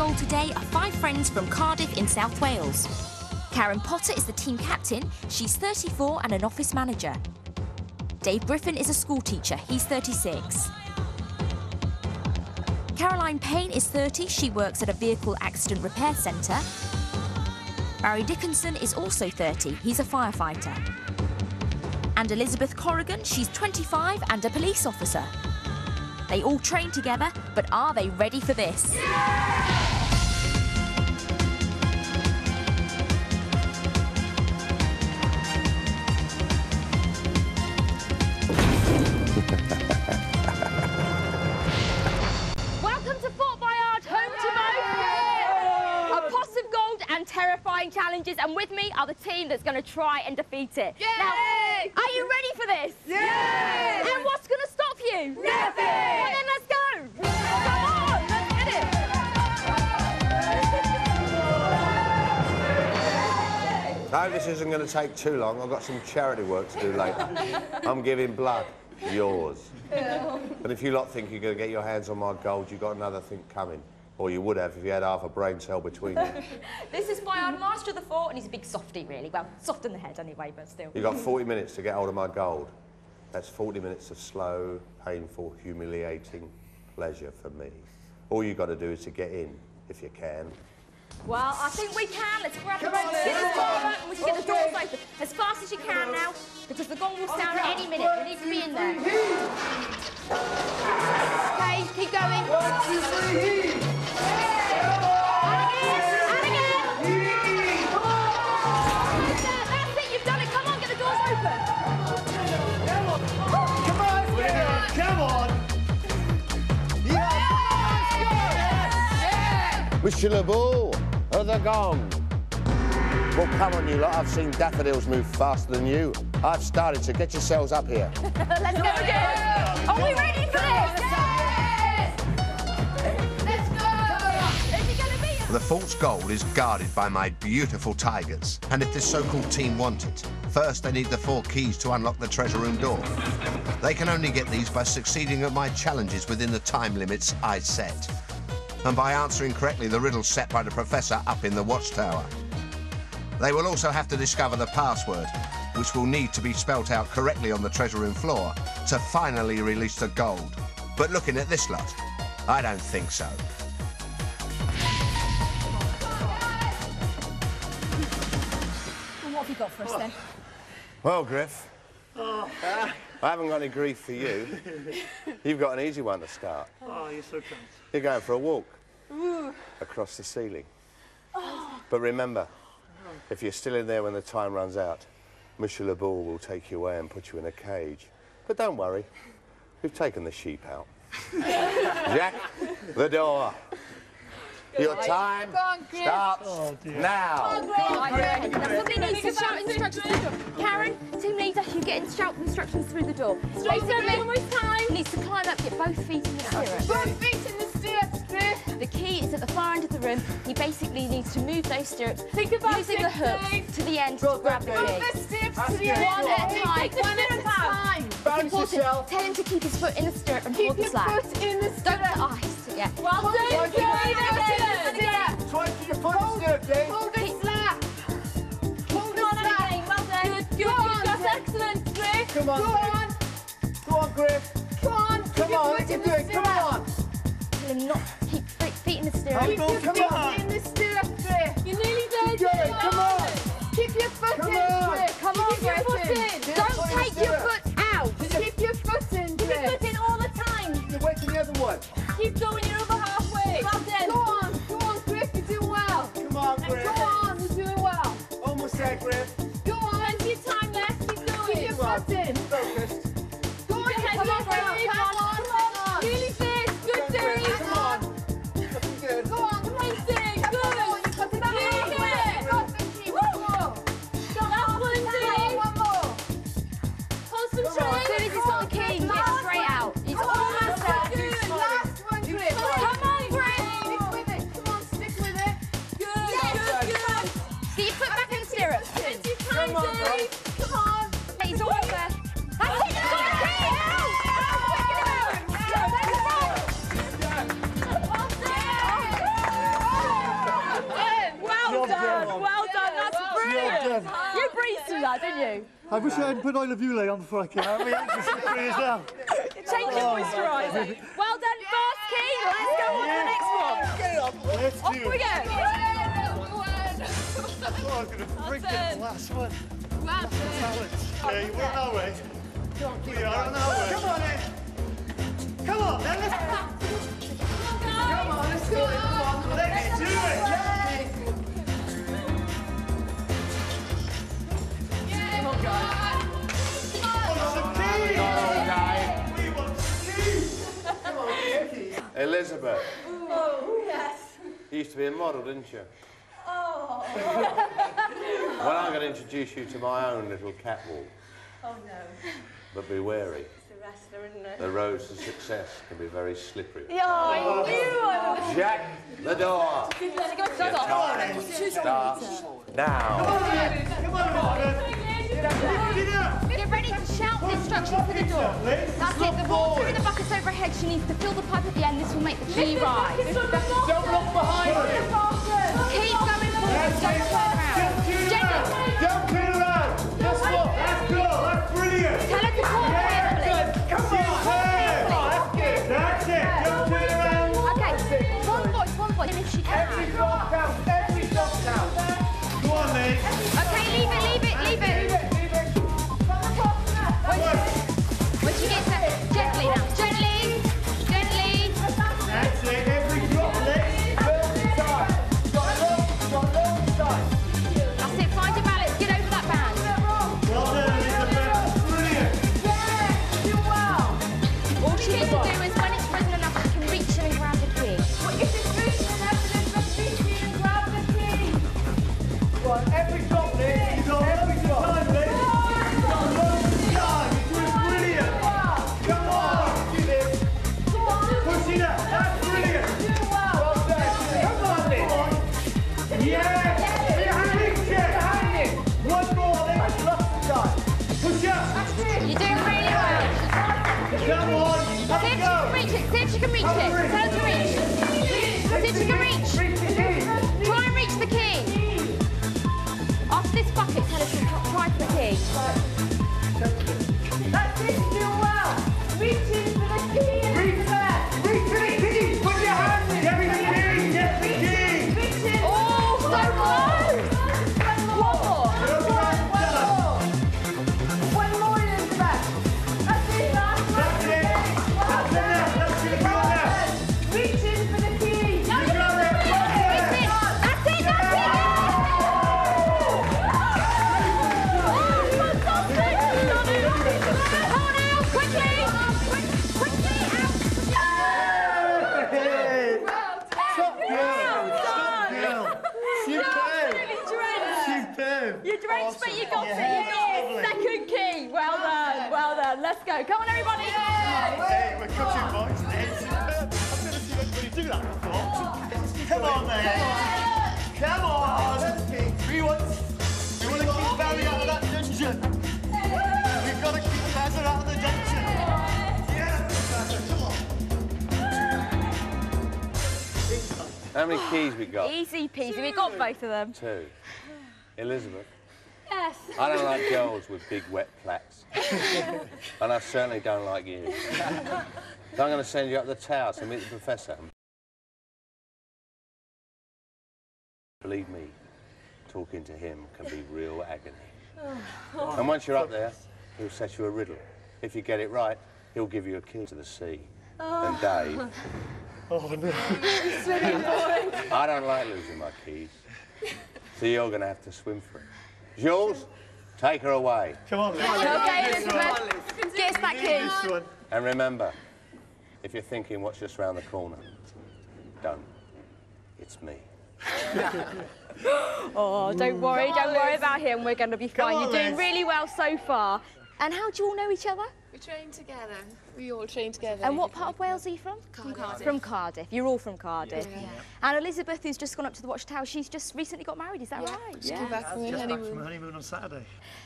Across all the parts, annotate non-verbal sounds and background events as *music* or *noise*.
goal today are five friends from Cardiff in South Wales. Karen Potter is the team captain. She's 34 and an office manager. Dave Griffin is a school teacher. He's 36. Caroline Payne is 30. She works at a vehicle accident repair centre. Barry Dickinson is also 30. He's a firefighter. And Elizabeth Corrigan, she's 25 and a police officer. They all train together, but are they ready for this? Welcome terrifying challenges, and with me are the team that's going to try and defeat it. Now, are you ready for this? Yay! And what's going to stop you? Nothing! Well, then let's go. Come on, let's get it. No, this isn't going to take too long. I've got some charity work to do later. I'm giving blood. Yours. And if you lot think you're going to get your hands on my gold, you've got another thing coming. Or you would have if you had half a brain cell between you. *laughs* This is Boyard, master of the fort, and he's a big softy, really. Well, soft in the head anyway, but still. You've got 40 minutes to get hold of my gold. That's 40 minutes of slow, painful, humiliating pleasure for me. All you've got to do is to get in, if you can. Well, I think we can. Let's grab the gong. Get this door open. We should get the doors open as fast as you can now, because the gong will sound any minute. We need to be in there. Okay, keep going. One, two, three, Monsieur La Boule, of the gong. Well, come on, you lot. I've seen daffodils move faster than you. I've started, so get yourselves up here. *laughs* Let's go again. Are we The false gold is guarded by my beautiful tigers, and if this so-called team want it, first they need the four keys to unlock the treasure room door. They can only get these by succeeding at my challenges within the time limits I set, and by answering correctly the riddles set by the professor up in the watchtower. They will also have to discover the password, which will need to be spelt out correctly on the treasure room floor to finally release the gold. But looking at this lot, I don't think so. Got for us then? *laughs* Well, Griff, I haven't got any grief for you. *laughs* You've got an easy one to start. Oh, you're so kind. You're going for a walk across the ceiling. Oh. But remember, if you're still in there when the time runs out, Monsieur La Boule will take you away and put you in a cage. But don't worry, we've taken the sheep out. *laughs* Jack, the door. Your time starts oh, now. Somebody needs shout instructions through the door. Karen, team leader, you get in shout instructions through the door. Basically, one more time. Needs to climb up, get both feet in the stirrup. Both feet in the stirrups, Griff. The key is at the far end of the room. He basically needs to move those stirrups Think about using the hook Dave. to the end to grab the Move key. the stirrups to the end. One at a time. One at a time. Balance Important. yourself. Tell him to keep his foot in the stirrup and Keep hold the your slack. foot in the Don't put ice. Yeah. Well Hold done, your Keep your foot in the stirrup. To your foot in the Dave. Hold the slack. Hold the slack. Well done. Good, good. That's excellent, Griff. Come on, Go on. Go on, Griff. Come on. Come on, let in do it. Come on. Tell him not keep feet feet in the stirrup. Come Keep on, your come feet on. in the stirrup, Griff. You're nearly there, Keep going, come on. Keep your foot in. Griff. Come on, Keep your foot in. Don't your foot in the take your stirrup. foot out. Keep your foot in, all the time. You wait till the other one. Keep going, you? I wish I hadn't put I love you on before I came out. My hands are slippery as hell. Change your moisturiser. Well done, first key. Let's go on to the next one. Let's Off we go. Oh, I'm going to break the last one. Talent. Okay, we're on our way. We are on our way. Come on, in. Come on, then let's... Come on, let's do it. Come on, let's do it. Elizabeth, oh, oh, yes. you used to be a model, didn't you? Oh. Well, I'm going to introduce you to my own little catwalk. Oh, no. But be wary. It's a wrestler, isn't it? The road to success can be very slippery. Yeah, I knew I was. Jack the door. Time starts now. Come on, Elizabeth. Get up. Get ready to shout the instructions to the door. That's it. The water in the bucket's overhead. She needs to fill the pipe at the end. This will make the key rise. Don't look behind you. Keep going forward. Don't turn around. Don't turn Gently. around. Don't turn around. That's what. That's good. That's brilliant. Tell her to talk carefully. Come on. Oh, that's it. Don't turn around. Okay. One voice, one voice. And if she can. Every done. Come on, everybody. Hey, we're cutting boys. I've never seen anybody do that before. Come on, mate. Come on. We want, we want to keep Barry out of that dungeon. We've got to keep Bazza out of the dungeon. Yes, come on. How many keys we got? Easy peasy. We got both of them. Two. Elizabeth, Yes. I don't like girls with big wet plaits. *laughs* and I certainly don't like you. So *laughs* I'm going to send you up the tower to meet the professor. Believe me, talking to him can be real agony. And once you're up there, he'll set you a riddle. If you get it right, he'll give you a key to the sea. And Dave, *laughs* Oh, no. I don't like losing my keys. So you're going to have to swim for it. Jules, take her away. Come on, Lee. Okay, Elizabeth. Get us that key. And remember, if you're thinking what's just round the corner, don't. It's me. *laughs* Oh, don't worry. Don't worry about him. We're going to be fine. on, You're doing Liz. really well so far. And how do you all know each other? We train together. We all train together. And what part of Wales are you from? From Cardiff. From Cardiff. You're all from Cardiff. Yeah. And Elizabeth, who's just gone up to the Watchtower, she's just recently got married. Is that right? She came back from her Just back from honeymoon. honeymoon on Saturday.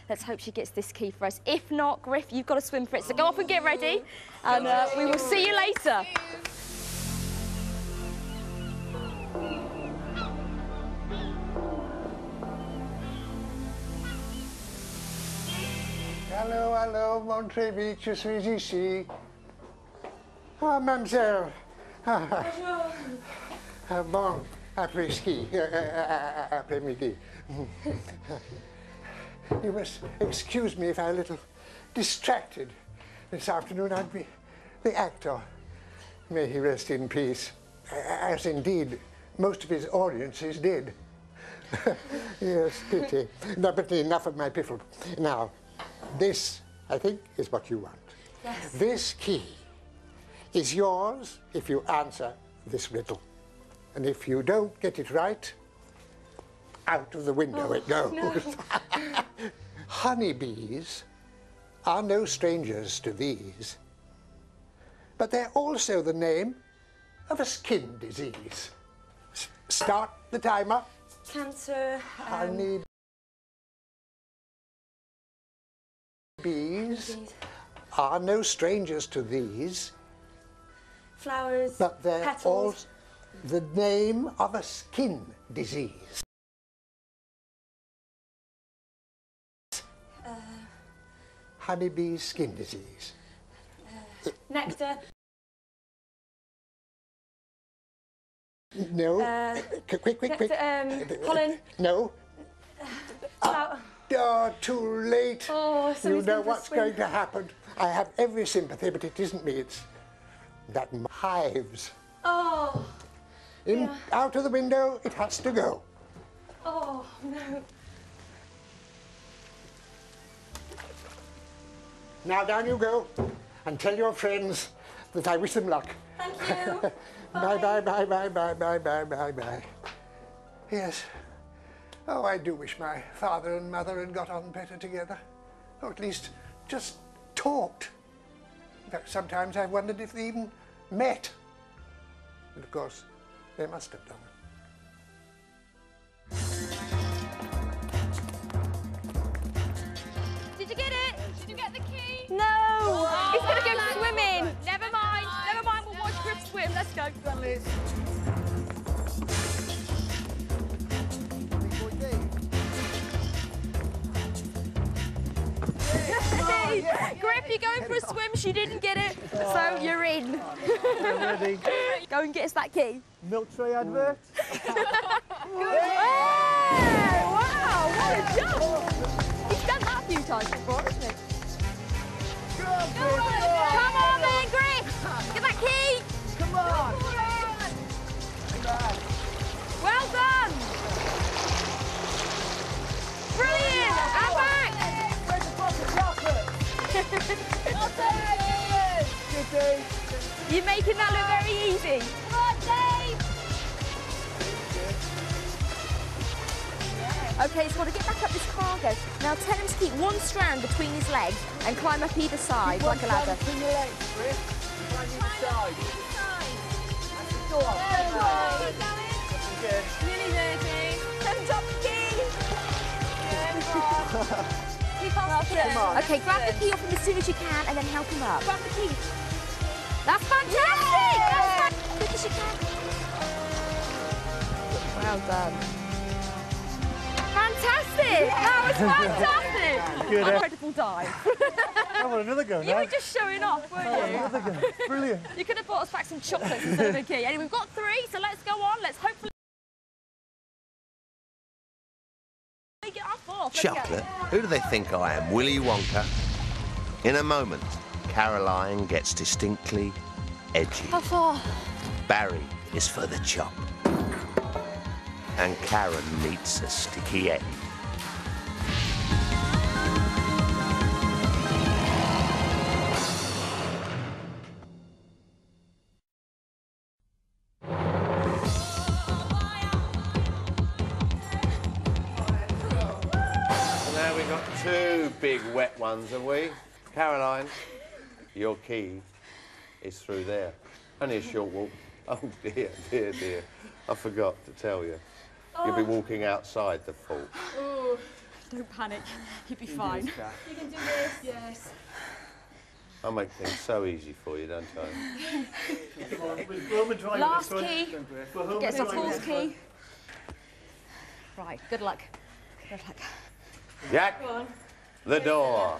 Let's hope she gets this key for us. If not, Griff, you've got to swim for it. So go off and get ready. And uh, we will see you later. Allô, allô, montrez vite, je suis ici. Ah, mademoiselle. Ah ah, ah, ah, bon, ah, après-ski, euh, euh, euh, après-midi. You must excuse me if I'm a little distracted. This afternoon I'd be the actor. May he rest in peace. As indeed most of his audiences did. *laughs* yes, pity. No, but enough of my piffle. Now, this, I think, is what you want. Yes. This key is yours if you answer this riddle. And if you don't get it right, out of the window it goes. *laughs* Honeybees are no strangers to these, but they're also the name of a skin disease. S- start the timer. Cancer. Um, Honey bees are no strangers to these, flowers. but they're all petals. the name of a skin disease. Uh, Honeybee skin disease. nectar. No. Uh, quick, quick, quick. nectar, um, *laughs* pollen. No. Flower. Oh, too late. Oh, so you know been for a what's swim. going to happen. I have every sympathy, but it isn't me. It's that hives. Oh, In, Yeah. Out of the window, it has to go. oh no. Now down you go, and tell your friends that I wish them luck. Thank you. *laughs* Bye, bye, bye, bye, bye, bye, bye, bye, bye. Yes. Oh, I do wish my father and mother had got on better together. Or at least just talked. In fact, sometimes I've wondered if they even met. And of course, they must have done. Did you get it? Did you get the key? No. Oh, He's gonna go oh, swimming. Never mind. Never mind. We'll watch Griff swim. Let's go. Hey, Griff, you're going for a swim. She didn't get it, so you're in. Ready? *laughs* Go and get us that key. Milk tray advert. Hey, wow, what a jump! He's done that a few times before, Good. You're making that look very easy. Come on, Dave! Okay, he's got to get back up this cargo. Now tell him to keep one strand between his legs and climb up either side like a ladder. Between your legs, Chris. Climb either side. Go on. Looking good. Nearly there. Hands up key! *laughs* Keep on Come on. Okay, grab the key off him as soon as you can and then help him up. Grab the key. That's fantastic! That's fan- quick as you can. Well done. Fantastic! That was *laughs* fantastic! Good? Incredible dive. *laughs* I want another go You were just showing off, weren't you? Another go. Brilliant. You could have brought us back some chocolates instead of a key. Anyway, we've got three, so let's go on. Let's hopefully Oh, Chocolate? Who do they think I am, Willy Wonka? In a moment, Caroline gets distinctly edgy. How far? Barry is for the chop. And Karen meets a sticky egg. Wet ones, have we? Caroline, your key is through there. Only a short walk. Oh dear, dear, dear. I forgot to tell you. You'll be oh. walking outside the fort. Don't panic. You'll be fine. You can do this. Yes. I make things so easy for you, don't I? On. We're home and dry Last with this one. key. We're home Get and us our dry with fourth this one. key. Right, good luck. Good luck. Jack, the door.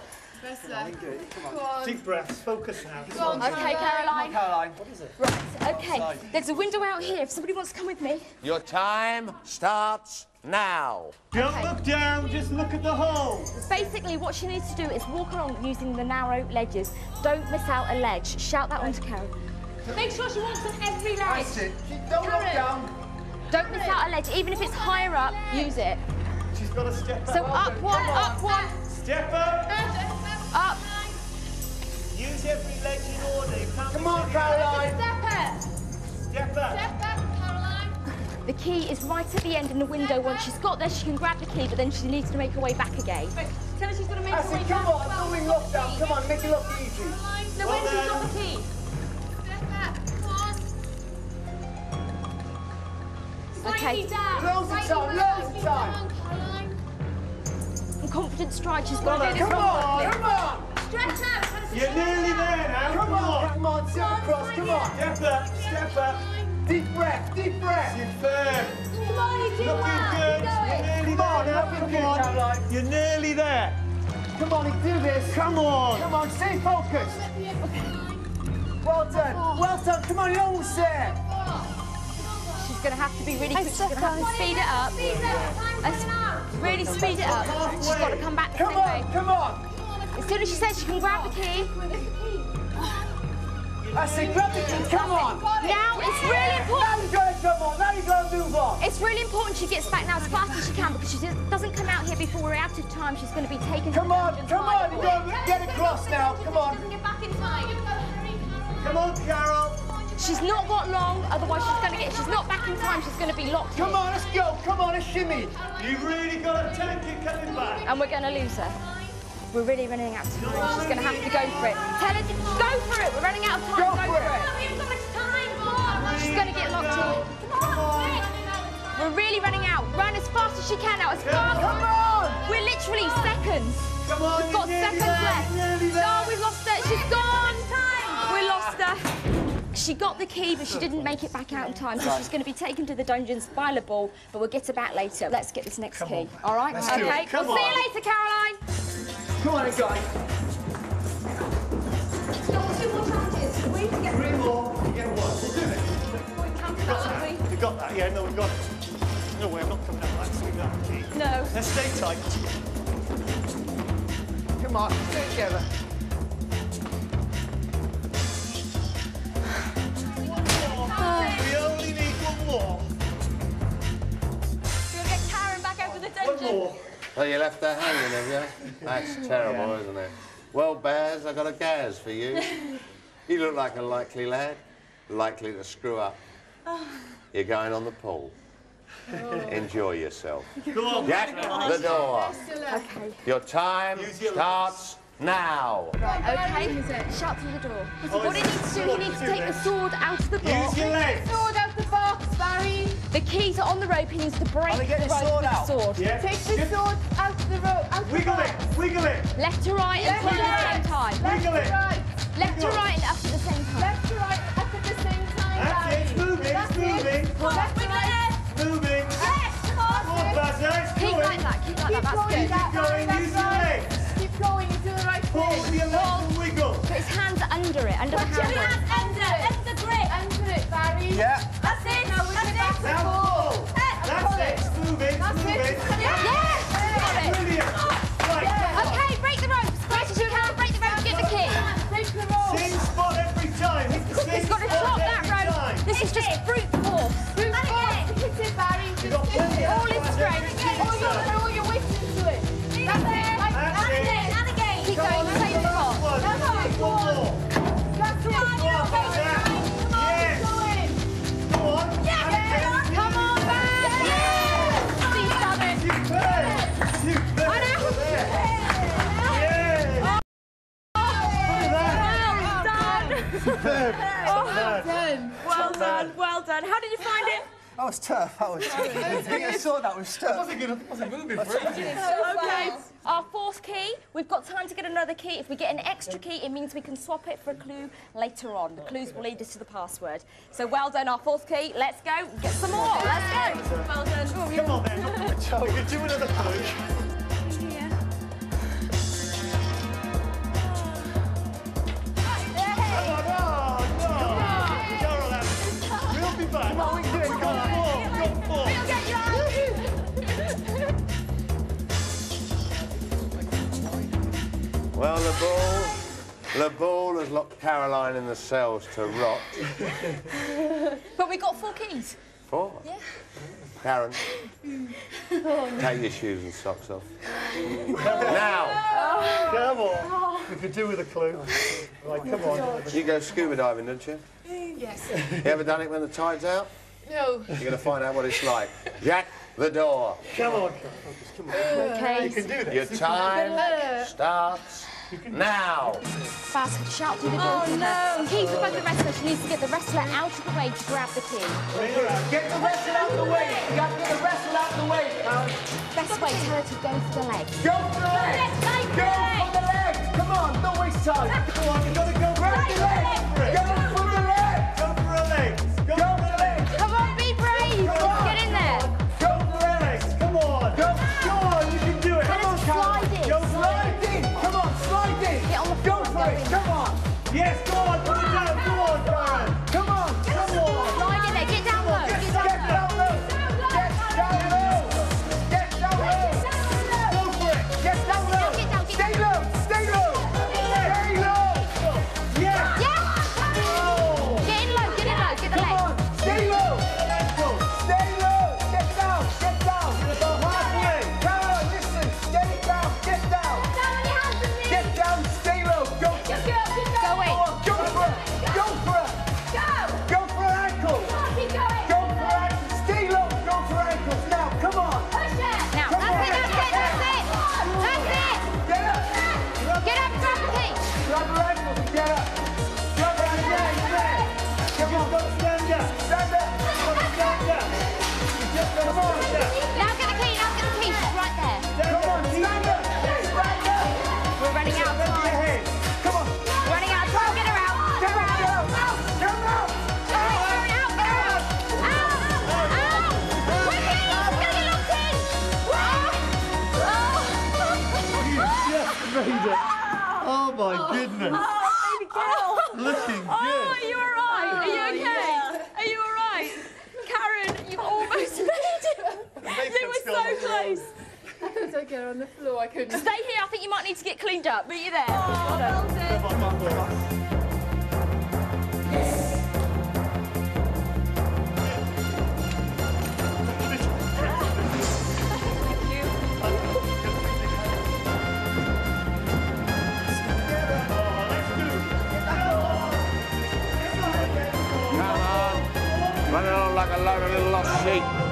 Deep breaths. Focus now. On. Okay, Caroline. Caroline. What is it? Right, okay. There's a window out here if somebody wants to come with me. Your time starts now. Don't look down. Just look at the hole. Basically, what she needs to do is walk along using the narrow ledges. Don't miss out a ledge. Shout that on to Karen. Make sure she walks on every ledge. That's it. Don't look down. Don't miss out a ledge. Even if it's higher up, use it. She's got to step up. So up one, up one, Step up. up. Use every leg in order. You can't Come on, Caroline. Step up. The key is right at the end in the window. Once she's got there, she can grab the key, but then she needs to make her way back again. Tell her she's going to make I her way said, back. come on, I'm doing lockdown. Come on, make it look easy. No, when she's got the key. Okay. Loads of time, loads of time. And confident stride. She's got to do this. Come on, come on. Stretch out. You're nearly there now. Come on, come on, sit across, come on. Step up. Step up. Deep breath, deep breath. Superb. Come on, you do Looking that. good. You're nearly Come on, there now. looking Come good, on. Caroline. You're nearly there. Come on, do this. Come on. Come on, stay focused. Well done, well done. Come on, you're almost there. She's going to have to be really quick. She's going to have to speed it up. Let's really speed it up. She's got to come back the Come same way. on, come on. As soon as she says she can grab the key, I say, grab the key, come on. now it's really important. Now important. you gotta come on, now you gotta move on. It's really important she gets back now as fast as she can because she doesn't come out here before we're out of time. She's going to be taken Come on, come on, the you boy. gotta get across now, come on. Get back in time. Come on, Carol. She's not got long, otherwise she's going to get. She's not back in time. She's going to be locked. Come in. on, let's go, come on, let's shimmy. You've really got a tank it coming back. and we're going to lose her. We're really running out of time. She's going to have to go for it. Tell her to go for it. We're running out of time. Go Go, for for it. it. We haven't got much time. She's going to get locked in. Come on. We're really running out. Run as fast as she can now. As fast. Come on. We're literally seconds. Come on, We've got seconds there, left. nearly. No, we've lost her. She's gone. We. She got the key, but she didn't make it back out in time, so she's going to be taken to the dungeons by the ball, but we'll get her back later. Let's get this next key. All right? do okay. it. Come we'll see you later, Caroline. Come on, guys. Three more. You get one. You do it. You got that? You got that? Yeah, no, we've got it. No way, I'm not coming out. Let's leave that key. No. Let's stay tight. Come on, stay together. We only need one more. We'll get Karen back out of the One more. Oh, you left her hanging, have you? That's terrible, isn't it? Well, Bears, I got a gaz for you. *laughs* You look like a likely lad, likely to screw up. Oh. You're going on the pool. Oh. Enjoy yourself. Go on. Jack, the door. Okay. Your time Use your starts now. Okay. Shut through the door. Oh, what he needs to do, he needs to take the sword out of the block. Use your legs. Sword out of the box, Barry. The keys are on the rope. He needs to break I'll the get rope the sword with the out. sword. Yeah. Take the Just sword out of the rope. Out the Wiggle box. it. Wiggle it. Left to right and Left pull to at the right. same time. Left Wiggle to it. right. Left to right and up at the same time. Left to right. Up at the same time, That's Barry. it. It's moving. It's That's it. moving. Left to right. Moving. Yes, come on. Come on, Buzzer. It's Keep going. like that. Keep like Keep that. That's going, good. that Keep going. That's Use your right. legs. Keep going. You're doing the right Pull thing. with your legs and wiggle. Put his hands under it, under the Put your handle. hands under. Under the grip. Under it, Barry. Yeah. That's it. Now we can back the Now ball. pull. That's it. It's moving. It's That's it. moving. Yes! Got it. Brilliant. Oh. Right. Okay, break the ropes. As fast as you can, break the ropes, get the key. Take the rope. Same spot every time. Hit the same He's got to spot chop that rope. time. This is just brute force. Brute force. Hit it, Barry. You got plenty of All his strength. All your, Well done. Well done. Well done. How did you find it? That was tough, that was tough. I saw that was tough. Okay. Our fourth key. We've got time to get another key. If we get an extra key, it means we can swap it for a clue later on. The clues will lead us to the password. So well done, our fourth key. Let's go. Get some more. Let's go. Well done. Come on then. We could do another push. Well, the ball, the ball has locked Caroline in the cells to rot. *laughs* But we got four keys. Four. Yeah. Karen, *laughs* take your shoes and socks off. *laughs* now, oh. Come on. Oh. If you do with a clue. Right, come on. you go scuba diving, don't you? Yes. You ever done it when the tide's out? No. You're going to find out what it's like. Jack the door. Come on. Okay. You can do this. Your time starts now. Fast, shout through the door. Oh no! Keys above the wrestler. She needs to get the wrestler out of the way to grab the key. Get the wrestle out of the way. You got to get the wrestle out of the way, Karen. Best way, tell her to go for the leg. Go for the leg. Go for the leg. Come on, don't waste time. Come on, you gotta go for the it. leg. Go for the leg. Go for a leg. Go Go for for the leg. Come on, be brave! Get in there! Go for the leg. leg. Come on. On. Yes, As I get on the floor, I couldn't. Stay here, I think you might need to get cleaned up. Meet you there. Well. On. Running on like a load of little lost sheep.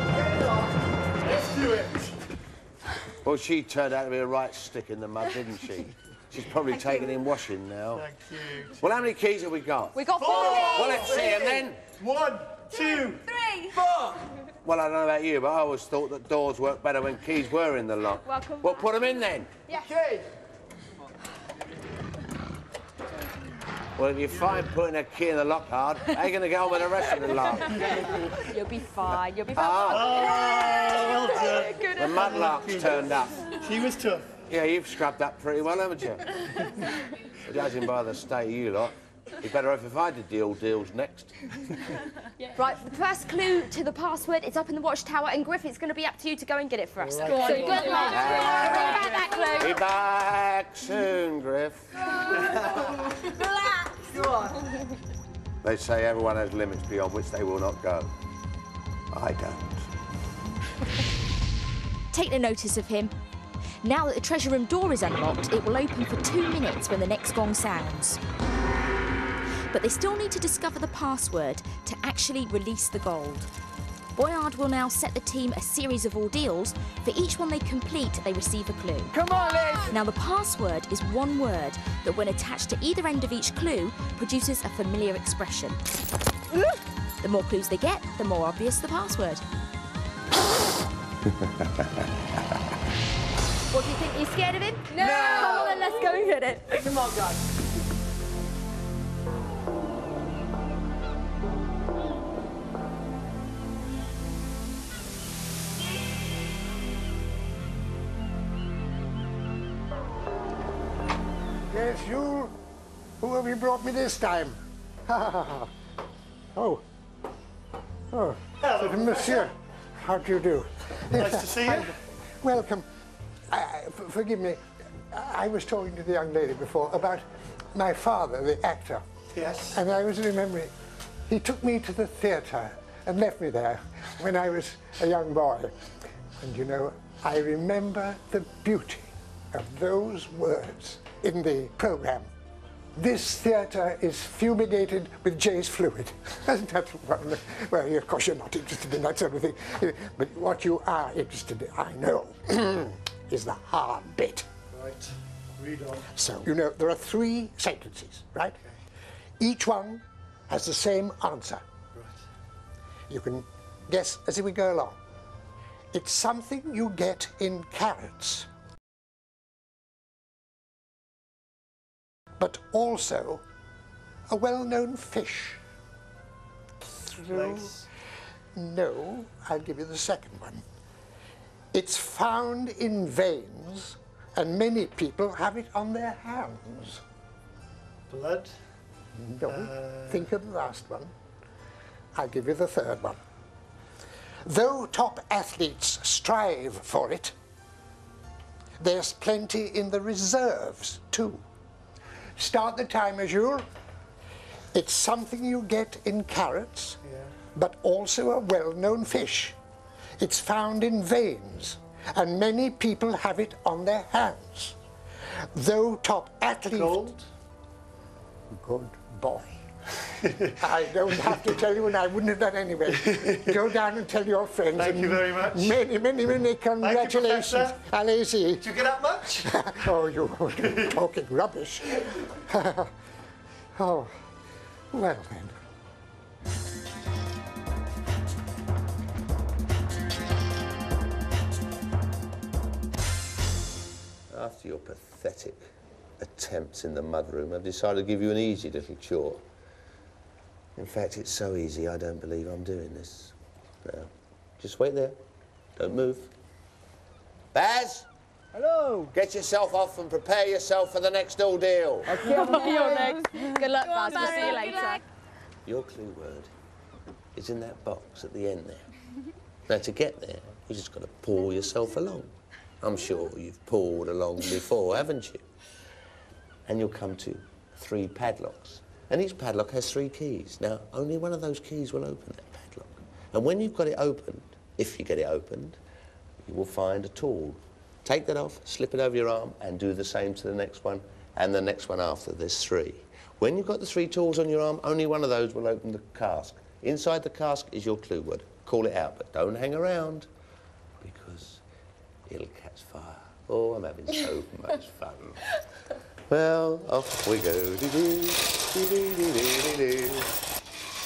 Well, she turned out to be a right stick in the mud, didn't she? *laughs* She's probably taken in washing now. Thank you. Well, how many keys have we got? We got four. Well, let's see, and then... One, two, Three. Well, I don't know about you, but I always thought that doors worked better when keys were in the lock. Welcome Well, back. put them in then. Okay. Well, if you find putting a key in the lock hard, how are you going to go on with the rest of the lock? *laughs* You'll be fine. You'll be fine. Ah, Oh, well done. Good. the mud lark's turned up. She was tough. Yeah, you've scrubbed up pretty well, haven't you? *laughs* Judging by the state of you lot, you're better off if I did the old deals next. *laughs* Right, the first clue to the password is up in the watchtower, and Griff, it's going to be up to you to go and get it for us. So good luck. Bring back that clue. Be back soon, Griff. They say everyone has limits beyond which they will not go. I don't. Take no notice of him. Now that the treasure room door is unlocked, it will open for two minutes when the next gong sounds. But they still need to discover the password to actually release the gold. Boyard will now set the team a series of ordeals. For each one they complete, they receive a clue. Come on, Liz. Now, the password is one word that, when attached to either end of each clue, produces a familiar expression. The more clues they get, the more obvious the password. *laughs* What do you think? You scared of him? No. Come on, then let's go and get it. Come on, guys. Have you brought me this time? *laughs* oh. Oh, Hello, monsieur. How do you do? Nice to see you. *laughs* Welcome. I, I- f- forgive me. I was talking to the young lady before about my father, the actor. Yes. And I was remembering, he took me to the theatre and left me there when I was a young boy. And you know, I remember the beauty of those words in the programme. This theatre is fumigated with Jeyes Fluid. *laughs* That's one. Well, of course, you're not interested in that sort of thing. But what you are interested in, I know, *clears throat* is the hard bit. Right. Read on. So, you know, there are three sentences, right? Each one has the same answer. Right. You can guess as we go along. It's something you get in carrots. But also a well-known fish. Through... Place. No, I'll give you the second one. It's found in veins, and many people have it on their hands. Blood. No, uh, think of the last one. I'll give you the third one. Though top athletes strive for it, there's plenty in the reserves too. Start the time timer, Jules. It's something you get in carrots, Yeah. but also a well-known fish. It's found in veins, and many people have it on their hands. Though top athletes... Gold. Good boy. *laughs* I don't have to tell you, and I wouldn't have done anyway. *laughs* Go down and tell your friends. Thank you very much. Many, many, many congratulations. Professor. Allez-y. Did you get that much? *laughs* oh, you're talking rubbish. oh, well then. After your pathetic attempts in the mudroom, I've decided to give you an easy little chore. In fact, it's so easy, I don't believe I'm doing this. Now, just wait there. Don't move. Baz! Hello. Get yourself off and prepare yourself for the next ordeal. *laughs* Okay. Good luck, Baz. We'll see you later. Your clue word is in that box at the end there. *laughs* Now, to get there, you just got to paw yourself along. I'm sure you've pawed along before, haven't you? And you'll come to three padlocks. And each padlock has three keys. Now, only one of those keys will open that padlock. And when you've got it opened, if you get it opened, you will find a tool. Take that off, slip it over your arm, and do the same to the next one, and the next one after. There's three. When you've got the three tools on your arm, only one of those will open the cask. Inside the cask is your clue word. Call it out, but don't hang around, because it'll catch fire. Oh, I'm having so *laughs* much fun. Well, off we go.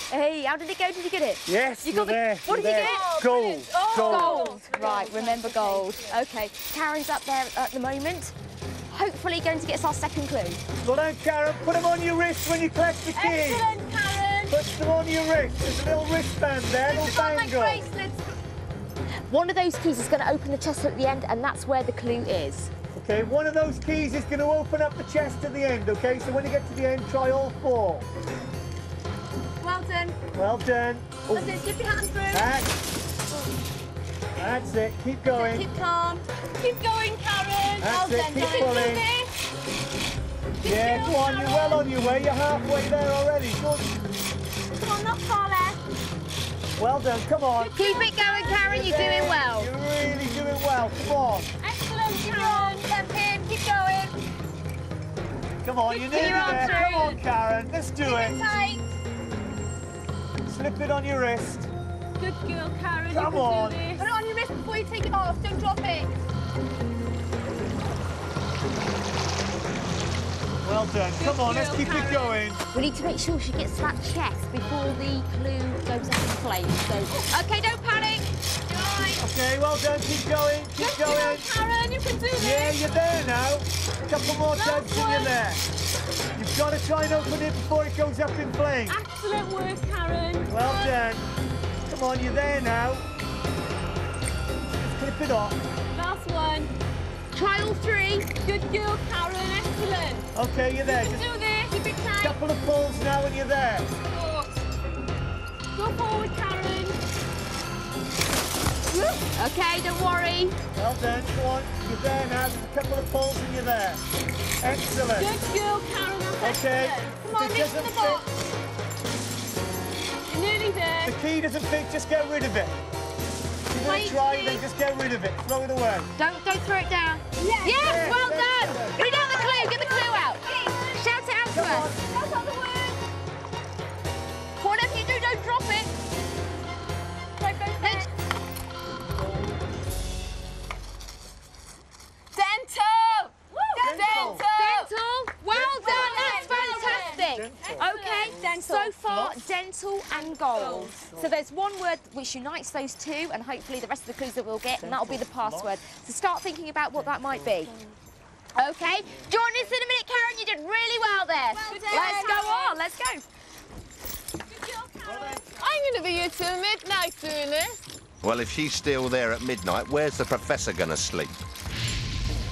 Hey, how did it go? Did you get it? Yes, You you're got the- there. What you're did you get? Gold. Oh, oh Gold. Right, remember gold. Okay, Karen's up there at the moment. Hopefully going to get us our second clue. Well done, Karen. Put them on your wrist when you collect the key. Excellent, Karen. Put them on your wrist. There's a little wristband there, little You've bangle. bracelets. One of those keys is going to open the chest at the end, and that's where the clue is. Okay, one of those keys is going to open up the chest at the end, okay? So when you get to the end, try all four. Well done. Well done. Oh, That's it. Your hand through. that's, that's it. Keep going. Keep calm. Keep going, Karen. That's well it, done. keep You can pulling. do. Yeah, go on. You're well on your way. You're halfway there already. Good. Come on, not far left. Well done. Come on. Keep it going, Karen. You're doing well. You're really doing well. Come on. Excellent, Karen. Come on. You're nearly your arm there. Come on, Karen. Let's do Keep it it. tight. Slip it on your wrist. Good girl, Karen. Come you can on. Do this. Put it on your wrist before you take it off. Don't drop it. Well done. Come on. Let's girl, keep it going. We need to make sure she gets to that chest before the clue goes up in flames. So, okay, don't panic. Okay. Well done. Keep going. Keep girl, going. Karen. You can do this. Yeah, you're there now. A couple more times and you're there. You've got to try and open it before it goes up in flames. Excellent work, Karen. Well done. Come on, you're there now. Clip it off. Last one. Try all three. Good girl, Karen. Excellent. Okay, you're there. You can Just do this. Keep it a tight. couple of pulls now and you're there. Go forward, Karen. Okay, don't worry. Well done, come on. You're there now. There's a couple of balls and you're there. Excellent. Good girl, Karen. That's Okay. excellent. Come on, doesn't the box. You're nearly there. The key doesn't fit, just get rid of it. If you want to try, then just get rid of it. Throw it away. Don't don't throw it down. Yes. Yes, well yes, done. yes. Read out the clue. Get the clue out. Far, dental and gold. So there's one word which unites those two, and hopefully the rest of the clues that we'll get, and that'll be the password. So start thinking about what that might be. Okay. Join us in a minute, Karen. You did really well there. Well done. Let's go on. Let's go. I'm going to be here till midnight doing this. Well, if she's still there at midnight, where's the professor going to sleep?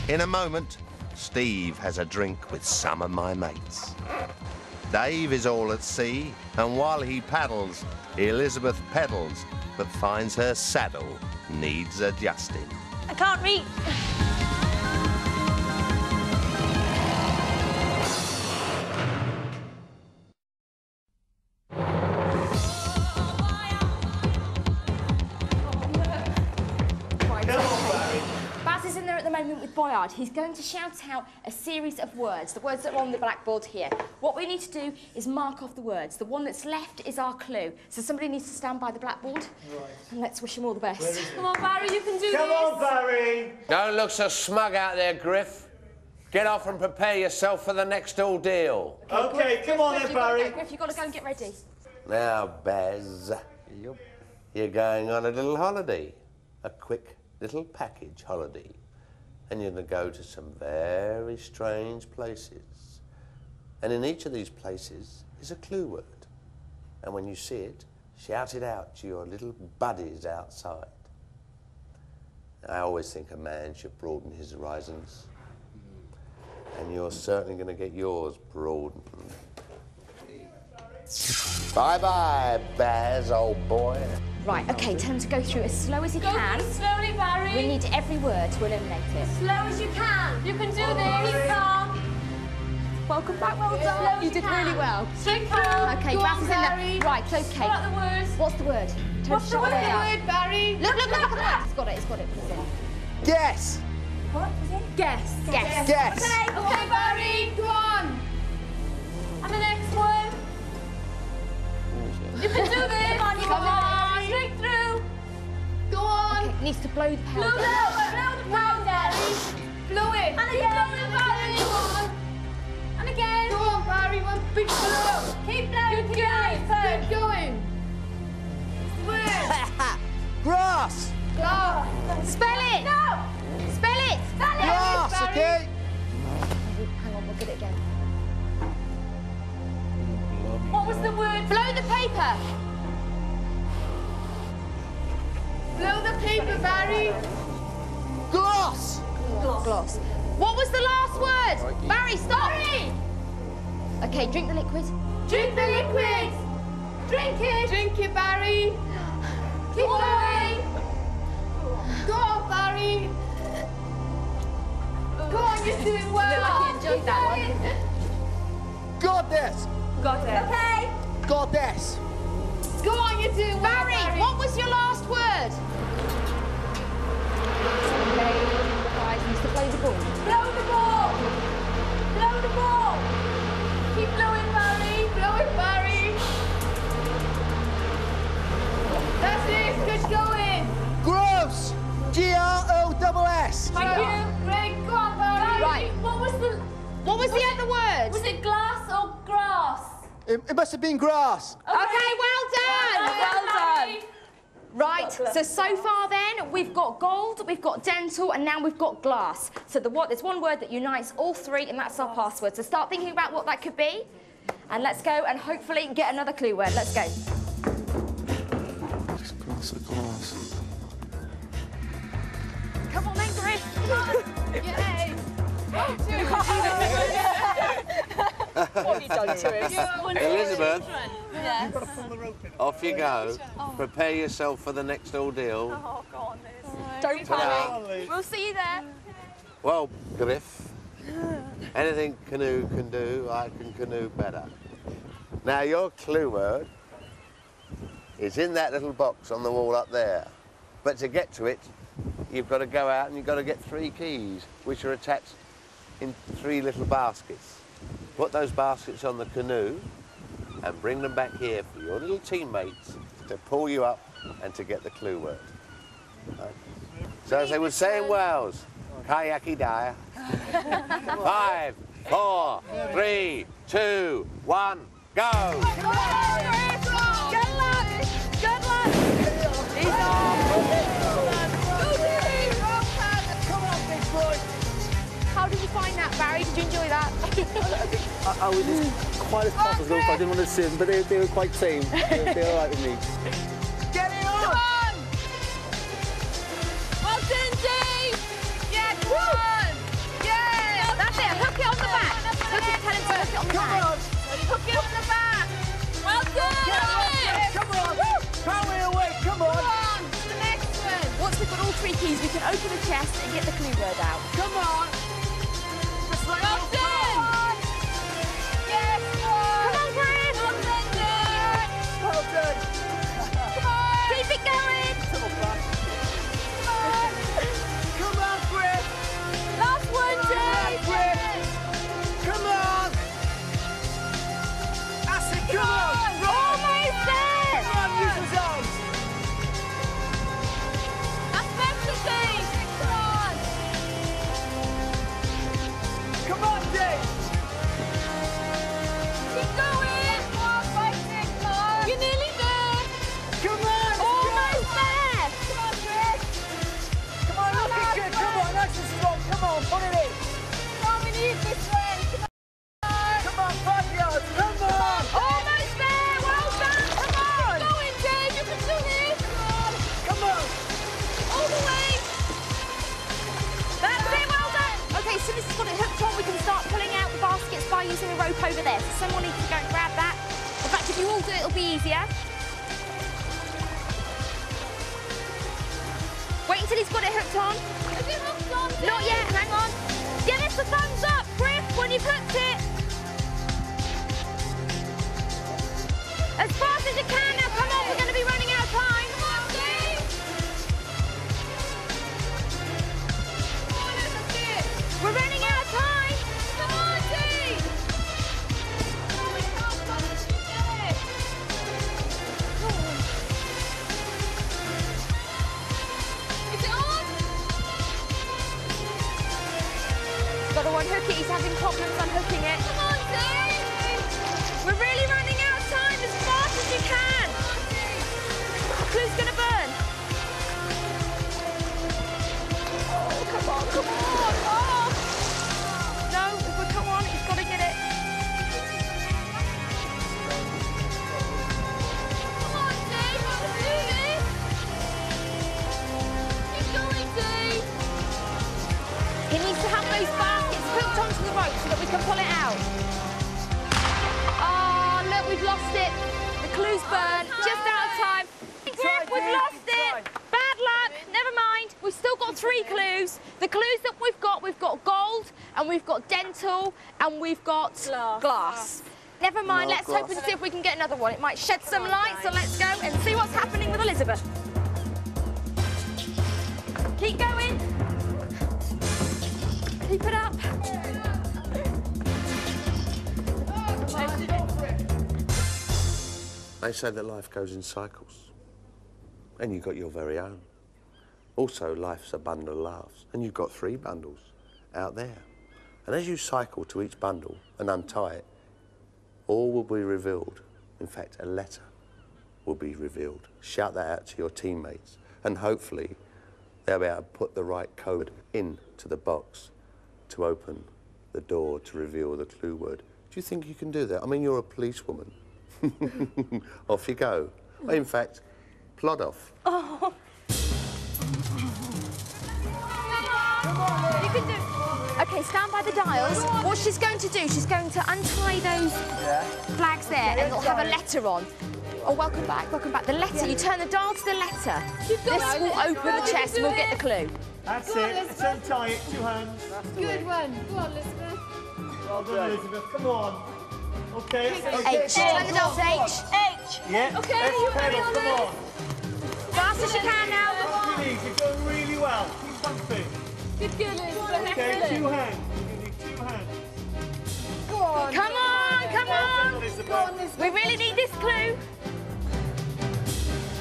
In a moment, Steve has a drink with some of my mates. Dave is all at sea, and while he paddles, Elizabeth pedals, but finds her saddle needs adjusting. I can't reach. The moment with Boyard. He's going to shout out a series of words, the words that are on the blackboard here. What we need to do is mark off the words. The one that's left is our clue. So somebody needs to stand by the blackboard. Right. And let's wish him all the best. Come on, Barry, you can do Come this. Come on, Barry. Don't look so smug out there, Griff. Get off and prepare yourself for the next ordeal. Okay, come on Griff, then, you've got Barry. go. Griff, you've got to go and get ready. Now, Baz, you're going on a little holiday, a quick little package holiday, and you're going to go to some very strange places. And in each of these places is a clue word. And when you see it, shout it out to your little buddies outside. I always think a man should broaden his horizons. And you're certainly going to get yours broadened. Bye bye, Baz, old boy. Right, okay, tell him to go through as slow as he Go can. through slowly, Barry. We need every word to eliminate it. Slow as you can. You can do this. Keep calm. Welcome back, well done. as You did can. really well. Keep calm. Okay, Go Baz on, is in there. Barry. Right, okay. What are the words? What's the word? Tell What's the word? word, Barry? Look, look, look, look at that. It's got it, it's got it. It's in. Guess. What is it? Guess. Guess. Guess. Okay, okay, Barry, go on. And the next one. Needs to blow the Blow, powder. blow, blow the powder. Blow it. And again. Blow it, Barry. Go on. And again. Go on, Barry. One big blow. Keep blowing. Keep going. Keep going. Word. *laughs* Grass. Go. Spell it. No. Spell it. Spell it. Grass, Barry. okay? Hang on, we'll get it again. What was the word? Blow the paper. Blow the paper, Barry. Glass. Gloss. What was the last word? Barry, stop. Barry. Okay, drink the liquid. Drink the liquid. Drink it. Drink it, Barry. Keep going. Go on, Barry. Go on, you're doing well. Looked like you enjoyed Keep that going. Goddess. Got it. Okay. Goddess. Go on, you're doing well, Barry, Barry. what was your last word? Guys, needs to blow the ball. Blow the ball. Blow the ball. Keep blowing, Barry. Blow it, Barry. That's it. Good going. Gross. G-R-O-S-S. Thank you. Great. Go on, Barry. Right. What was the... What was the other word? Was it glass or grass? It, it must have been grass. Okay, well done. Well done. Right, so so far then, we've got gold, we've got dental, and now we've got glass. So the what, there's one word that unites all three, and that's our password. So start thinking about what that could be, and let's go and hopefully get another clue word. Let's go. Glass of glass. Come on then, Griff. *laughs* Yay. *laughs* Elizabeth, Yes. got to pull the rope in. Off you go. Oh. Prepare yourself for the next ordeal. Oh, go on, Liz. Don't Ta-da. panic. We'll see you there. Well, Griff, anything canoe can do, I can canoe better. Now, your clue word is in that little box on the wall up there. But to get to it, you've got to go out and you've got to get three keys, which are attached in three little baskets. Put those baskets on the canoe and bring them back here for your little teammates to pull you up and to get the clue word. Right? So as they would say in Wales, kayaki dia. *laughs* Five, four, three, two, one, go! Good luck. Good luck. He's off. Come on, big boy. How did you find that, Barry? Did you enjoy that? I, I was as quiet as possible, so I didn't want to see them, but they, they were quite tame. *laughs* They, were- they were all right with me. Get it Come on. on! Well done, Dave! Yeah, come on! Yeah! Oh, that's it. Hook it on the back. Hook it. Tell him to hook it on the Come back. on. Hook it on the back! Well done! Alex! Come on. Power away. Come Come on. on! To the next one! Once we've got all three keys, we can open the chest and get the clue word out. Come on. Someone needs to go and grab that. In fact, if you all do it, it'll be easier. Wait until he's got it hooked on. It hooked on? Not yet. Hang on. Give us the thumbs up, Griff, when you've hooked it. As fast as you can now. Come on, unhooking it. Come on, Dave! We're really running can pull it out. Oh, look, we've lost it. The clue's burned. Just out of time. Griff, we've lost it. Bad luck. Never mind. We've still got three clues. The clues that we've got, we've got gold, and we've got dental, and we've got glass. Never mind. No let's hope and see if we can get another one. It might shed some light, so let's go and see what's happening with Elizabeth. Keep going. Keep it up. They say that life goes in cycles. And you've got your very own. Also, life's a bundle of laughs. And you've got three bundles out there. And as you cycle to each bundle and untie it, all will be revealed. In fact, a letter will be revealed. Shout that out to your teammates. And hopefully, they'll be able to put the right code into the box to open the door to reveal the clue word. Do you think you can do that? I mean, you're a policewoman. *laughs* off you go. In fact, plod off. Oh. You can do. Okay, Okay, stand by the dials. What she's going to do, she's going to untie those flags there and it'll have a letter on. Oh, welcome back, welcome back. The letter, you turn the dial to the letter. This will open the chest and we'll get the clue. That's on, it. Elizabeth. Let's untie it. Two hands. Good one. Go on, Elizabeth. Well done, Elizabeth. Come on. Okay. okay. H. Turn the dial to H. H. Yeah. Okay, let's you pedal. ready, Come on. Fast as you can now. That's really easy. You're going really well. Keep pumping. Good girl, Elizabeth. Okay, two hands. You need two hands. Go on. Come on, come on. Go on, Elizabeth. We really need this clue.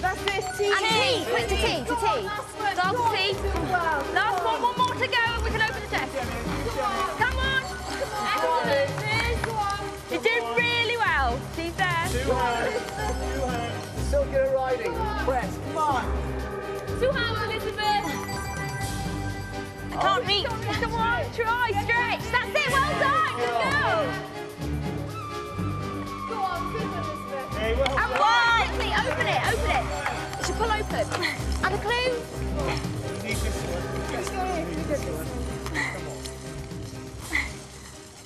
That's it. T. And T. Put it to T, to T. on, last one. Dial Go to on, T. Last one, one more to go and we can open the chest. Come on. Go She's there. Two hands. Still good at riding. Press. Come on. Two hands, Elizabeth. I can't reach. Come on, try, stretch. That's it, well done. Good girl. Go on, good one, Elizabeth. Hey, well And done. one. Quickly, open it, open it. It should pull open. And the clue? Need this one.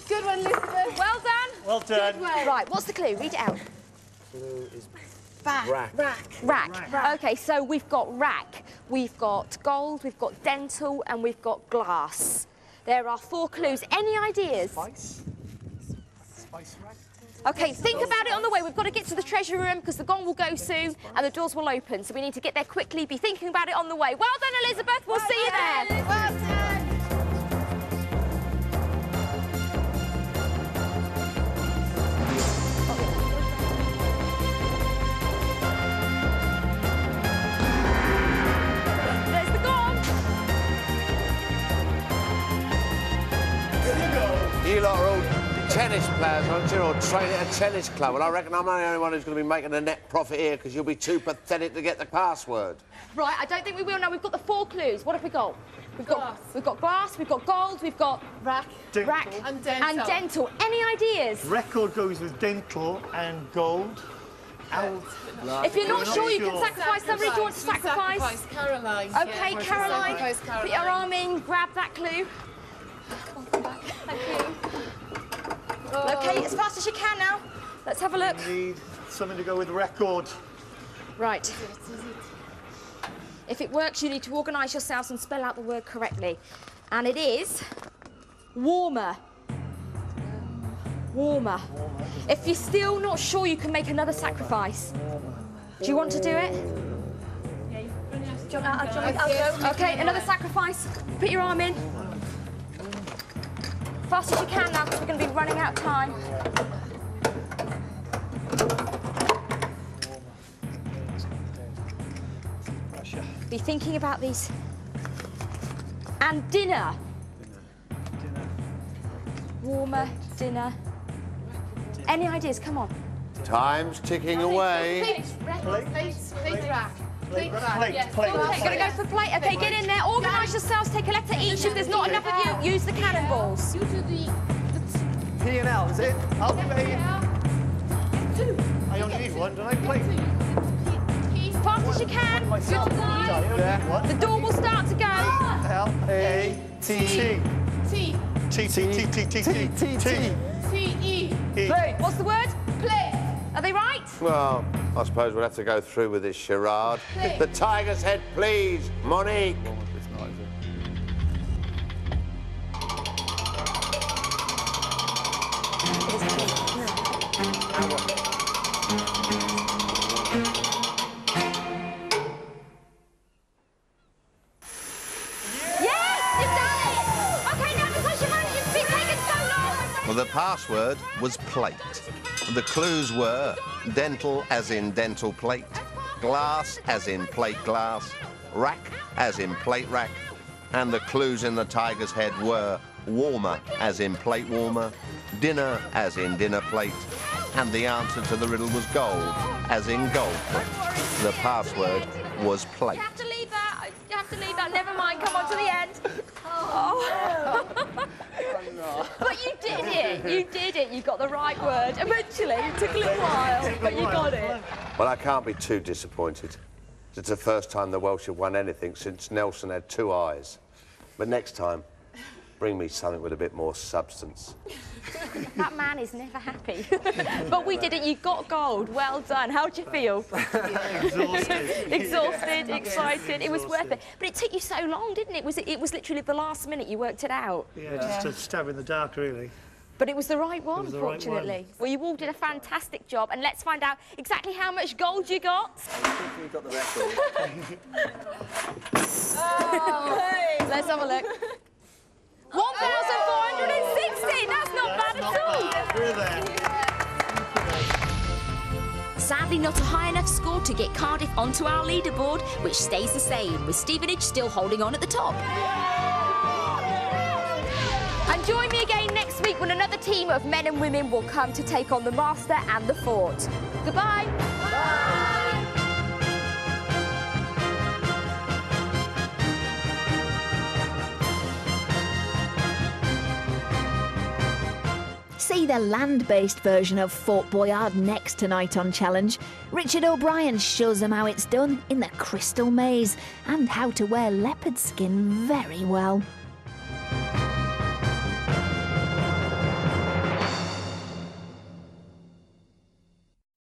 Good one, Elizabeth. Well done. Well done. Right, what's the clue? Read it out. Rack. Rack. Rack. Okay, so we've got rack, we've got gold, we've got dental, and we've got glass. There are four clues. Any ideas? Spice. Spice rack. Okay, think about it on the way. We've got to get to the treasure room because the gong will go soon and the doors will open. So we need to get there quickly. Be thinking about it on the way. Well done, Elizabeth. We'll see you there. Well done. You lot are all tennis players, aren't you? Or train at a tennis club. Well, I reckon I'm the only one who's going to be making a net profit here because you'll be too pathetic to get the password. Right, I don't think we will now. We've got the four clues. What have we got? We've got Glass. we've got glass, we've got gold, we've got Rack. Dental. rack And dental. and dental. Any ideas? Record goes with dental and gold. Uh, Out. If you're not We're not sure, you can sure. sacrifice somebody. Do you want to sacrifice? Sacrifice Caroline. Okay, Yeah, Caroline, sacrifice put your arm in, grab that clue. Thank you. Okay, as fast as you can now. Let's have a look. We Need something to go with record. Right. If it works, you need to organise yourselves and spell out the word correctly. And it is warmer. Warmer. If you're still not sure, you can make another sacrifice. Do you want to do it? Yeah, you have to. Okay, another sacrifice. Put your arm in. Fast as you can now, because we're going to be running out of time. Be thinking about these. And dinner. Warmer, dinner. Any ideas? Come on. Time's ticking away. Plate rack. Plate, yes. plate. Go on, Okay, gonna go for plate. Okay, get in there. Organise yourselves. Take a letter each. If there's not enough of you, use the cannonballs. You do the, the P and L, is it? I'll do A. two. I only need one, don't I? Plate. Key. Fast as you can. Myself. I only need one. The door will start to go. L A T T T. T T T T T T T T T. E. E. What's the word? Plate. Are they right? Well, I suppose we'll have to go through with this charade. Please. The tiger's head, please, Monique. Password was plate. The clues were dental as in dental plate, glass as in plate glass, rack as in plate rack, and the clues in the tiger's head were warmer as in plate warmer, dinner as in dinner plate, and the answer to the riddle was gold as in gold. The password was plate. Have to leave that. You have to leave that. Never mind. Come on to the end. Oh. *laughs* but you did it. You did it. You got the right word. Eventually, it took a little while, but you got it. Well, I can't be too disappointed. It's the first time the Welsh have won anything since Nelson had two eyes. But next time, Bring me something with a bit more substance. *laughs* That man is never happy. *laughs* but we did it. You got gold. Well done. How did you feel? Exhausted. *laughs* Exhausted, excited. It was worth it. But it took you so long, didn't it? Was it? It was literally the last minute you worked it out. Yeah, just a stab in the dark, really. But it was the right one, was the right fortunately. one. Well, you all did a fantastic job, and let's find out exactly how much gold you got. We got the record. Oh, let's have a look. 1,460! That's not bad at all! Sadly, not a high enough score to get Cardiff onto our leaderboard, which stays the same, with Stevenage still holding on at the top. And join me again next week when another team of men and women will come to take on the Master and the Fort. Goodbye. See the land based version of Fort Boyard next tonight on Challenge. Richard O'Brien shows them how it's done in the Crystal Maze and how to wear leopard skin very well.